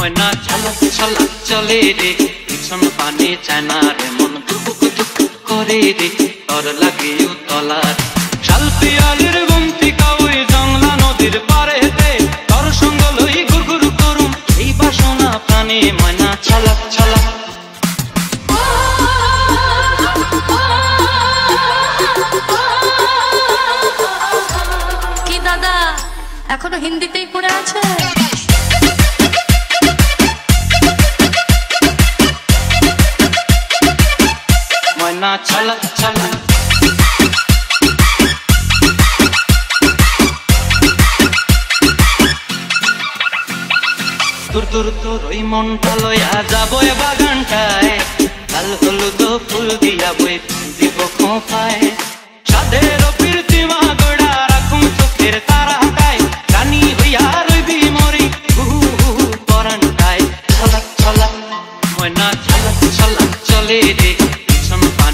ময়না ছলক ছলক চলে রে। পিছন পানে চায় না রে মন। দুপুক দুপুক করে রে। তর লাগে তলার শাল পিয়ালির গুমতি কাউই জংলা নদীর পারেতে তর সঙ্গ লই গুরগুর করুম। এই বাসনা প্রাণে ময়না ছলক ছলক কি দাদা, এখনও হিন্দিতেই পড়ে আছে? ময়না ছলক ছলক দূর দূর তোর ওই মনটা লয়া যাব এ বাগানটায় লাল হলুদ ফুল দিয়া বই দিব খোঁপায় সাধের প্রীতিমা গোড়া রাখুম চোখের তারা হাতায় রানী হইয়া রইবি মরি হু হু পরানটায় ছলক ছলক ময়না ছলক ছলক চলে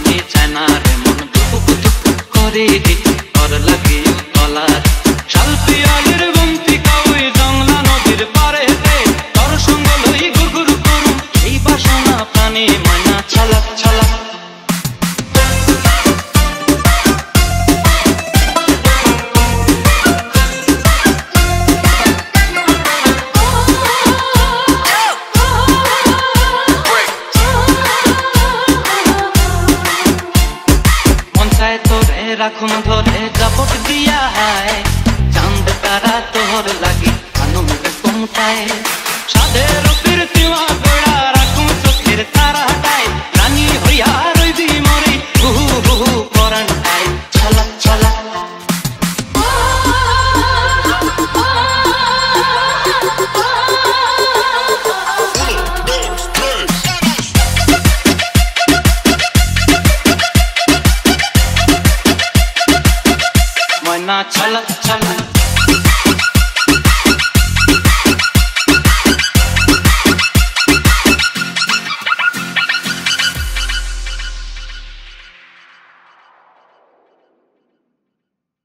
পিছন পানি চায় না রে মন দুপুক দুপুক করে রে তর লাগে তলার শাল পিয়ালের গুমতি কাউই জংলা নদীর পারেতে তর সঙ্গ লই গুরগুর করুম এই বাসনা প্রাণে রাখুন ধরে জাপট দিয়া হায় ना चल चल